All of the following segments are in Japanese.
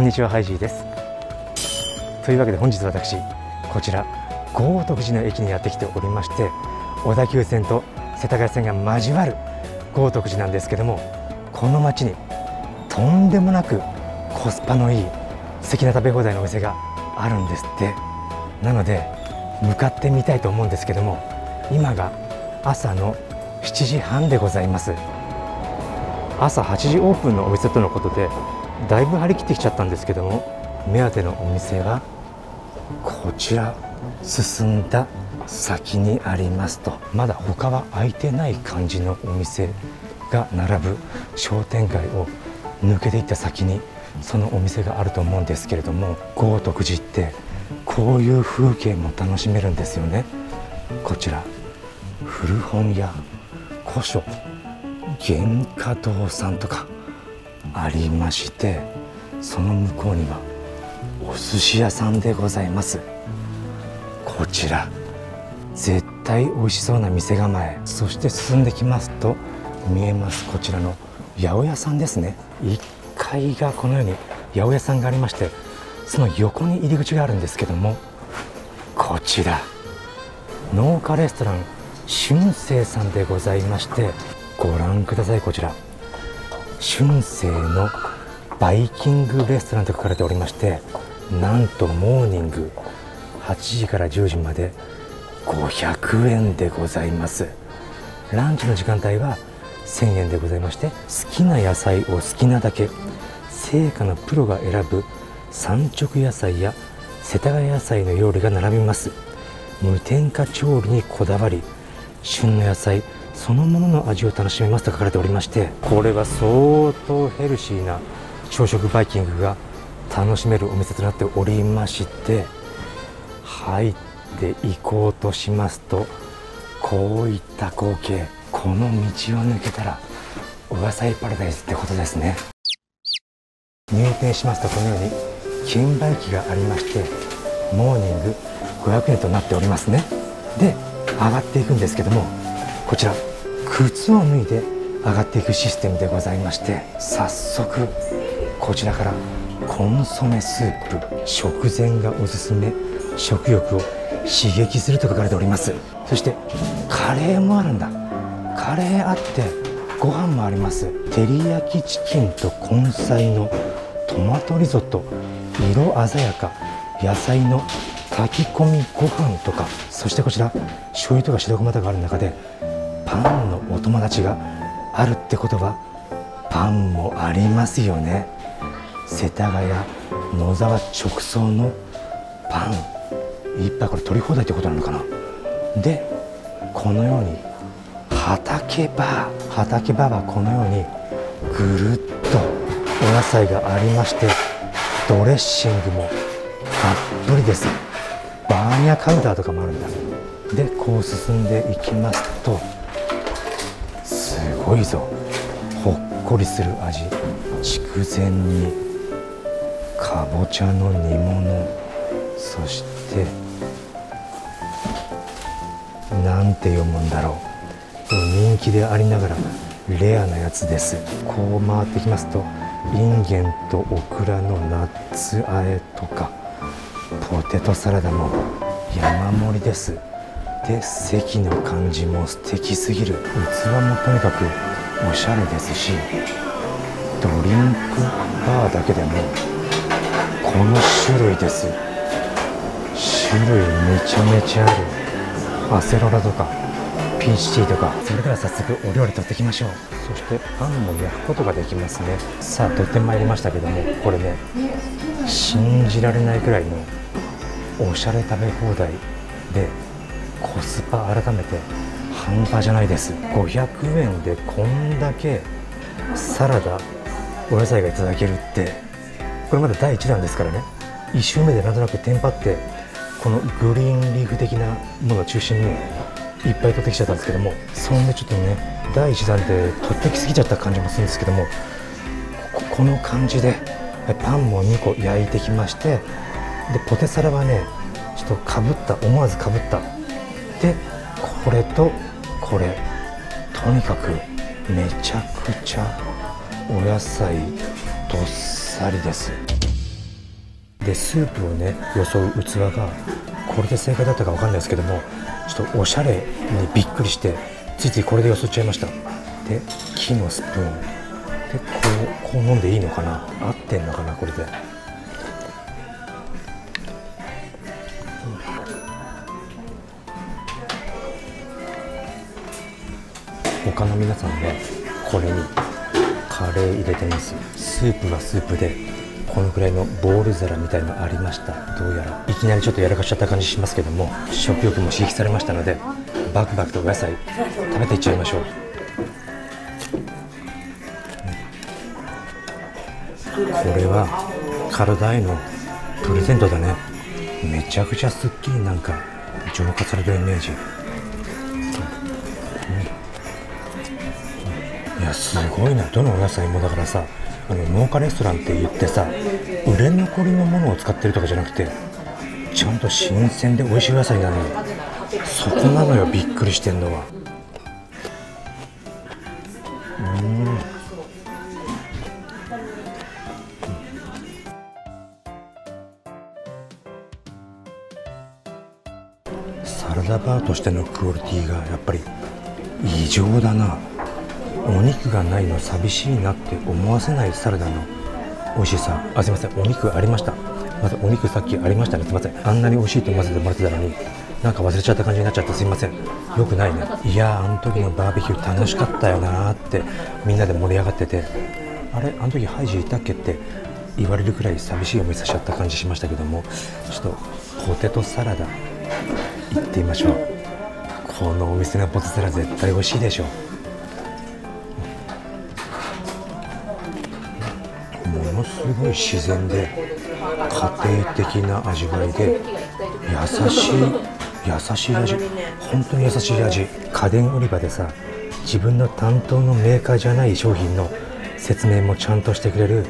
こんにちはハイジーです。というわけで本日私こちら豪徳寺の駅にやってきておりまして小田急線と世田谷線が交わる豪徳寺なんですけどもこの町にとんでもなくコスパのいい素敵な食べ放題のお店があるんですって。なので向かってみたいと思うんですけども今が朝の7時半でございます。朝8時オープンのお店とのことでだいぶ張り切ってきちゃったんですけども目当てのお店はこちら進んだ先にありますと。まだ他は開いてない感じのお店が並ぶ商店街を抜けていった先にそのお店があると思うんですけれども豪徳寺ってこういう風景も楽しめるんですよね。こちら古本屋古書原価堂さんとか。ありましてその向こうにはお寿司屋さんでございます。こちら絶対美味しそうな店構えそして進んできますと見えますこちらの八百屋さんですね。1階がこのように八百屋さんがありましてその横に入り口があるんですけどもこちら農家レストラン春生さんでございましてご覧くださいこちら。春生のバイキングレストランと書かれておりましてなんとモーニング8時から10時まで500円でございます。ランチの時間帯は1000円でございまして好きな野菜を好きなだけ成果のプロが選ぶ産直野菜や世田谷野菜の料理が並びます。無添加調理にこだわり旬の野菜そのものの味を楽しめますと書かれておりましてこれは相当ヘルシーな朝食バイキングが楽しめるお店となっておりまして入っていこうとしますとこういった光景この道を抜けたらお野菜パラダイスってことですね。入店しますとこのように券売機がありましてモーニング500円となっておりますね。で上がっていくんですけどもこちら靴を脱いで上がっていくシステムでございまして早速こちらからコンソメスープ食前がおすすめ食欲を刺激すると書かれております。そしてカレーもあるんだ。カレーあってご飯もあります。照り焼きチキンと根菜のトマトリゾット。色鮮やか。野菜の炊き込みご飯とか。そしてこちら醤油とか白ごまとかある中で友達があるってことはパンもありますよね。世田谷野沢直送のパン。いっぱいこれ取り放題ってことなのかな。でこのように畑バー畑バーはこのようにぐるっとお野菜がありましてドレッシングもたっぷりです。バーニャカウダーとかもあるんだ。でこう進んでいきますとごいぞ。ほっこりする味。筑前煮。かぼちゃの煮物。そしてなんて読むんだろう。人気でありながらレアなやつです。こう回ってきますとインゲンとオクラのナッツあえとかポテトサラダも山盛りです。で席の感じも素敵すぎる。器もとにかくおしゃれですしドリンクバーだけでもこの種類です。種類めちゃめちゃある。アセロラとかピーチティーとか。それでは早速お料理取っていきましょう。そしてパンも焼くことができますね。さあ取ってまいりましたけどもこれね信じられないくらいのおしゃれ食べ放題でコスパ改めて半端じゃないです。500円でこんだけサラダお野菜がいただけるってこれまだ第1弾ですからね。1周目でなんとなくテンパってこのグリーンリーフ的なものを中心にいっぱい取ってきちゃったんですけどもそんでちょっとね第1弾で取ってきすぎちゃった感じもするんですけどもここの感じでパンも2個焼いてきましてでポテサラはねちょっとかぶった思わずかぶった。でこれとこれ。とにかくめちゃくちゃお野菜どっさりです。でスープをねよそう器がこれで正解だったか分かんないですけどもちょっとおしゃれにびっくりしてついついこれでよそっちゃいました。で木のスプーン。でこうこう飲んでいいのかな？合ってんのかな？これで。の皆さんねこれにカレー入れてます。スープはスープでこのくらいのボール皿みたいのありました。どうやらいきなりちょっとやらかしちゃった感じしますけども食欲も刺激されましたのでバクバクとお野菜食べていっちゃいましょう、これは体へのプレゼントだね。めちゃくちゃすっきりなんか浄化されるイメージ。やすごいな。どのお野菜もだからさあの農家レストランって言ってさ売れ残りのものを使ってるとかじゃなくてちゃんと新鮮で美味しい野菜なのよ。そこなのよびっくりしてんのは。うん。サラダバーとしてのクオリティがやっぱり異常だな。お肉がないの寂しいなって思わせないサラダの。美味しさ。あすいません。お肉ありました。まずお肉さっきありましたね。すいません。あんなに美味しいと思わせてもらってたのに。なんか忘れちゃった感じになっちゃってすいません。よくないね。いやあの時のバーベキュー楽しかったよなーってみんなで盛り上がってて。あれあの時ハイジいたっけって言われるくらい寂しい思いさせちゃった感じしましたけども。ちょっとポテトサラダ行ってみましょう。このお店のポテトサラダ絶対美味しいでしょすごい自然で家庭的な味わいで優しい優しい味。本当に優しい味。家電売り場でさ自分の担当のメーカーじゃない商品の説明もちゃんとしてくれる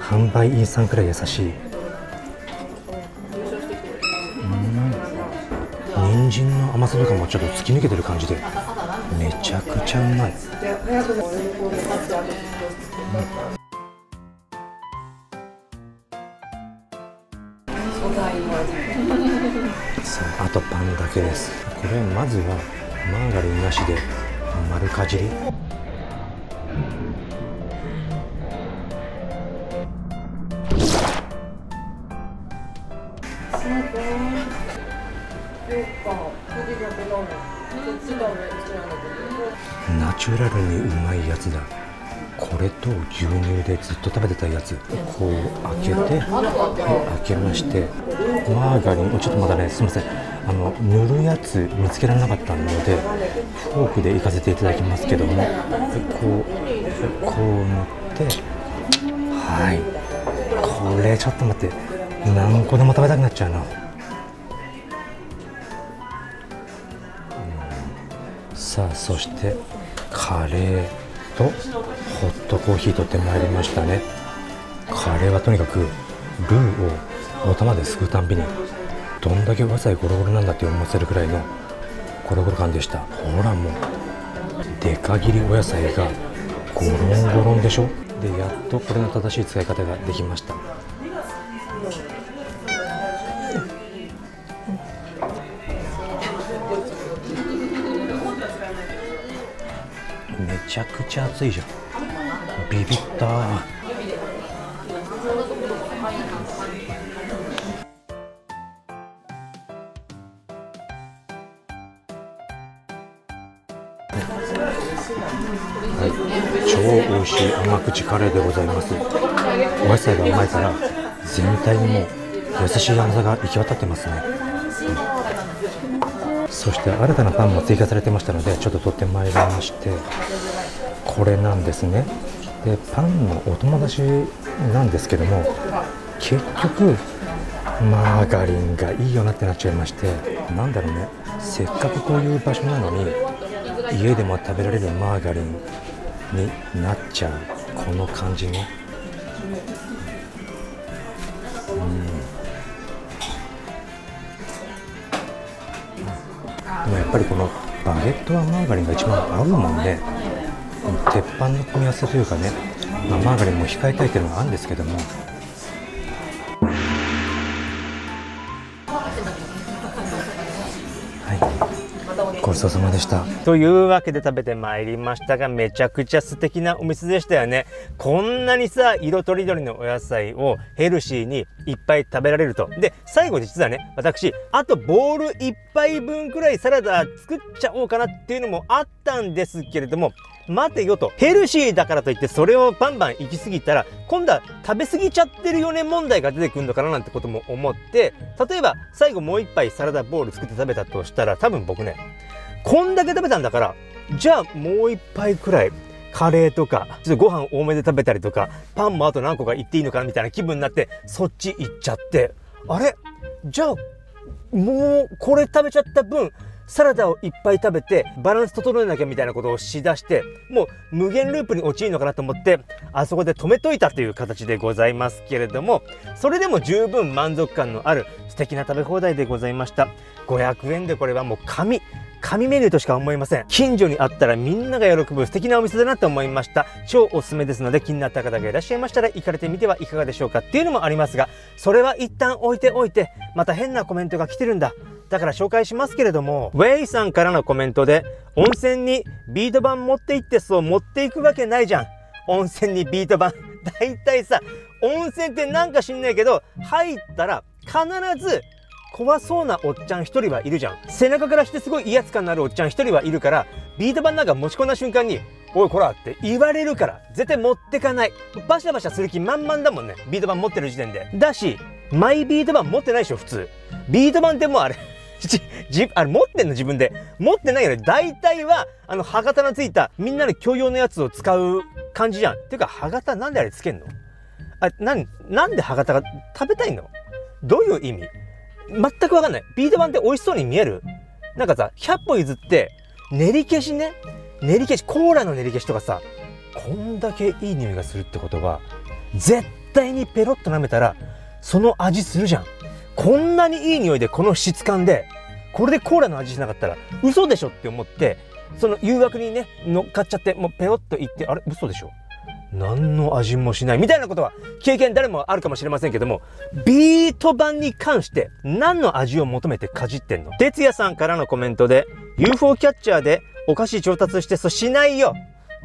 販売員さんくらい優しい。人参の甘さとかもちょっと突き抜けてる感じでめちゃくちゃうまい、さああとパンだけです。これまずはマーガリンなしで丸かじり。ナチュラルにうまいやつだこれと牛乳でずっと食べてたやつこう開けてはい開けましてマーガリンちょっとまだねすみません。あの塗るやつ見つけられなかったのでフォークでいかせていただきますけどもこうこう塗ってはい。これちょっと待って何個でも食べたくなっちゃうな。さあそしてカレーとホットコーヒーとってまいりましたね。カレーはとにかくルーをお玉ですくうたんびにどんだけお野菜ゴロゴロなんだって思わせるくらいのゴロゴロ感でした。ほらもうでか切りお野菜がゴロンゴロンでしょ。でやっとこれの正しい使い方ができました。ちゃくちゃ暑いじゃん。ビビった。はい、超美味しい甘口カレーでございます。お野菜がうまいから全体にも優しい甘さが行き渡ってますね、うん、そして新たなパンも追加されてましたのでちょっと取ってまいりまして。これなんですね。でパンのお友達なんですけども結局マーガリンがいいよなってなっちゃいましてなんだろうね。せっかくこういう場所なのに家でも食べられるマーガリンになっちゃう。この感じね。うん。でもやっぱりこのバゲットはマーガリンが一番合うもんね。この鉄板の組み合わせというかね、まあ、マーガリンも控えたいというのがあるんですけどもごちそうさまでした。というわけで食べてまいりましたが、めちゃくちゃ素敵なお店でしたよね。こんなにさ、色とりどりのお野菜をヘルシーにいっぱい食べられると。で、最後実はね、私、あとボール1杯分くらいサラダ作っちゃおうかなっていうのもあったんですけれども、待てよと。ヘルシーだからといってそれをバンバン行き過ぎたら、今度は食べ過ぎちゃってるよね問題が出てくるのかななんてことも思って、例えば最後もう一杯サラダボール作って食べたとしたら多分僕ね、こんだけ食べたんだから、じゃあもう一杯くらいカレーとか、ちょっとご飯多めで食べたりとか、パンもあと何個か行っていいのかなみたいな気分になって、そっち行っちゃって、あれ？じゃあ、もうこれ食べちゃった分、サラダをいっぱい食べてバランス整えなきゃみたいなことをしだしてもう無限ループに陥るのかなと思ってあそこで止めといたという形でございますけれどもそれでも十分満足感のある素敵な食べ放題でございました。500円でこれはもう神神メニューとしか思いません。近所にあったらみんなが喜ぶ素敵なお店だなと思いました。超おすすめですので気になった方がいらっしゃいましたら行かれてみてはいかがでしょうかっていうのもありますがそれは一旦置いておいてまた変なコメントが来てるんだ。だから紹介しますけれども、ウェイさんからのコメントで、温泉にビート板持って行ってそう持っていくわけないじゃん。温泉にビート板。だいたいさ、温泉ってなんか知んないけど、入ったら必ず怖そうなおっちゃん一人はいるじゃん。背中からしてすごい威圧感のあるおっちゃん一人はいるから、ビート板なんか持ち込んだ瞬間に、おいこらって言われるから、絶対持ってかない。バシャバシャする気満々だもんね。ビート板持ってる時点で。だし、マイビート板持ってないでしょ、普通。ビート板ってもうあれじ、じ、あれ持ってんの自分で。持ってないよね。大体は、あの、歯型のついた、みんなの共用のやつを使う感じじゃん。っていうか、歯型なんであれつけんの？あ、なん、なんで歯型が食べたいの？どういう意味？全くわかんない。ビート板って美味しそうに見える？なんかさ、100歩譲って、練り消しね？練り消し、コーラの練り消しとかさ、こんだけいい匂いがするってことは、絶対にペロッと舐めたら、その味するじゃん。こんなにいい匂いでこの質感で、これでコーラの味しなかったら嘘でしょって思って、その誘惑にね、乗っかっちゃって、もうペロッと言って、あれ嘘でしょ？何の味もしないみたいなことは経験誰もあるかもしれませんけども、ビート板に関して何の味を求めてかじってんの？哲也さんからのコメントで UFO キャッチャーでお菓子調達してそうしないよ。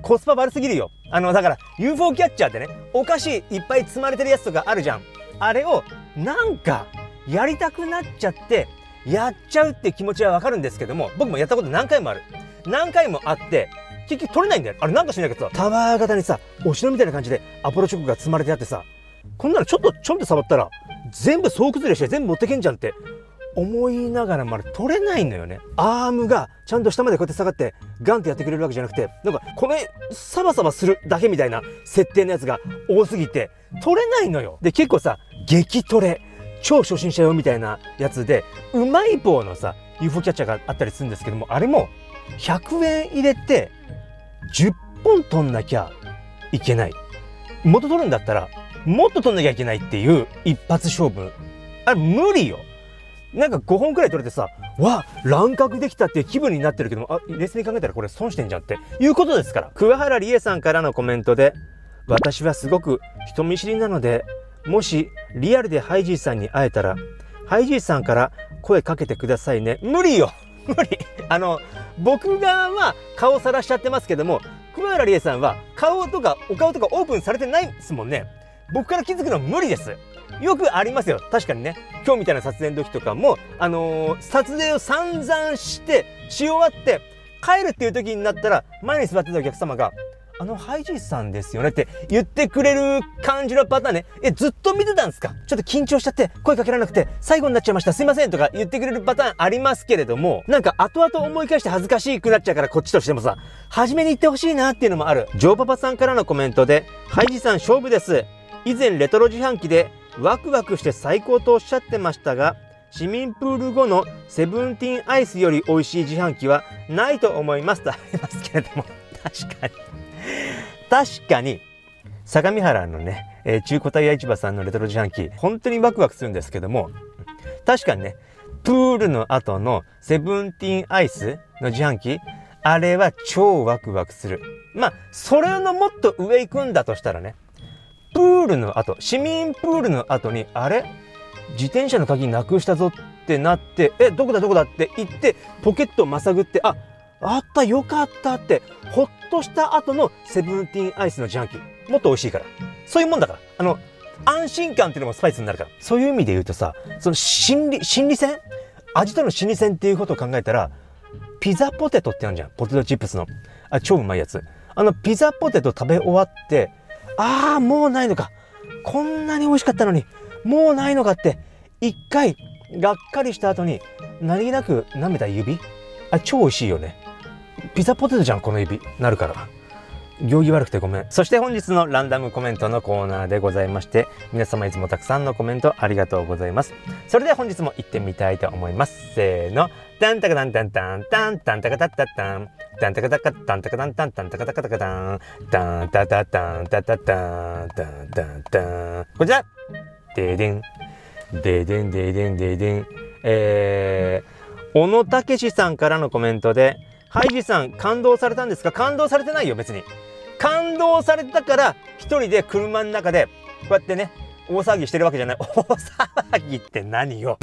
コスパ悪すぎるよ。あのだから UFO キャッチャーってねお菓子いっぱい積まれてるやつとかあるじゃん。あれをなんかやりたくなっちゃって、やっちゃうって気持ちはわかるんですけども、僕もやったこと何回もある。何回もあって、結局取れないんだよ。あれなんかしないけどさ、タワー型にさ、お城みたいな感じでアポロチョコが積まれてあってさ、こんなのちょっとちょんって触ったら、全部総崩れして全部持ってけんじゃんって思いながらもあれ取れないのよね。アームがちゃんと下までこうやって下がってガンってやってくれるわけじゃなくて、なんかこのサバサバするだけみたいな設定のやつが多すぎて取れないのよ。で結構さ、激トレ。超初心者用みたいなやつで、うまい棒のさ、UFO キャッチャーがあったりするんですけども、あれも100円入れて10本取んなきゃいけない。元取るんだったら、もっと取んなきゃいけないっていう一発勝負。あれ無理よ。なんか5本くらい取れてさ、わ乱獲できたっていう気分になってるけども、あ、冷静に考えたらこれ損してんじゃんっていうことですから。桑原理恵さんからのコメントで、私はすごく人見知りなので、もしリアルでハイジーさんに会えたら、ハイジーさんから声かけてくださいね。無理よ無理あの、僕側は顔さらしちゃってますけども、熊原理恵さんは顔とかお顔とかオープンされてないですもんね。僕から気づくの無理です。よくありますよ。確かにね。今日みたいな撮影の時とかも、あのー、撮影を散々して、し終わって、帰るっていう時になったら、前に座ってたお客様が、あのハイジーさんですよねって言ってくれる感じのパターンね。え、ずっと見てたんですか？ちょっと緊張しちゃって声かけられなくて最後になっちゃいました。すいませんとか言ってくれるパターンありますけれども、なんか後々思い返して恥ずかしくなっちゃうからこっちとしてもさ、初めに言ってほしいなっていうのもある。ジョーパパさんからのコメントで、ハイジさん勝負です。以前レトロ自販機でワクワクして最高とおっしゃってましたが、市民プール後のセブンティーンアイスより美味しい自販機はないと思いますとありますけれども、確かに。確かに、相模原のね、えー、中古タイヤ市場さんのレトロ自販機、本当にワクワクするんですけども、確かにね、プールの後のセブンティーンアイスの自販機、あれは超ワクワクする。まあ、それのもっと上行くんだとしたらね、プールの後、市民プールの後に、あれ？自転車の鍵なくしたぞってなってえどこだどこだって言ってポケットまさぐってああったよかったってほっとした後のセブンティーンアイスの自販機もっと美味しいから。そういうもんだから。あの安心感っていうのもスパイスになるから。そういう意味で言うとさその心理心理戦？味との心理戦っていうことを考えたらピザポテトってあるじゃん。ポテトチップスの。あ超うまいやつ。あのピザポテト食べ終わってああもうないのか。こんなに美味しかったのにもうないのかって。一回がっかりした後に何気なく舐めた指？あ超美味しいよね。ピザポテトじゃんこの指なるから。行儀悪くてごめん。そして本日のランダムコメントのコーナーでございまして皆様いつもたくさんのコメントありがとうございます。それでは本日も行ってみたいと思います。せーの。タンタカタンタンタンタンタンタカタッタッタン。タンタカタカタンタカタンタンタンタカタカタカタンタンタタタンタタタンタンタンタンこちらででんででんででんででんえー、小野武さんからのコメントでハイジさん感動されたんですか？感動されてないよ別に。感動されたから一人で車の中でこうやってね大騒ぎしてるわけじゃない。大騒ぎって何よ？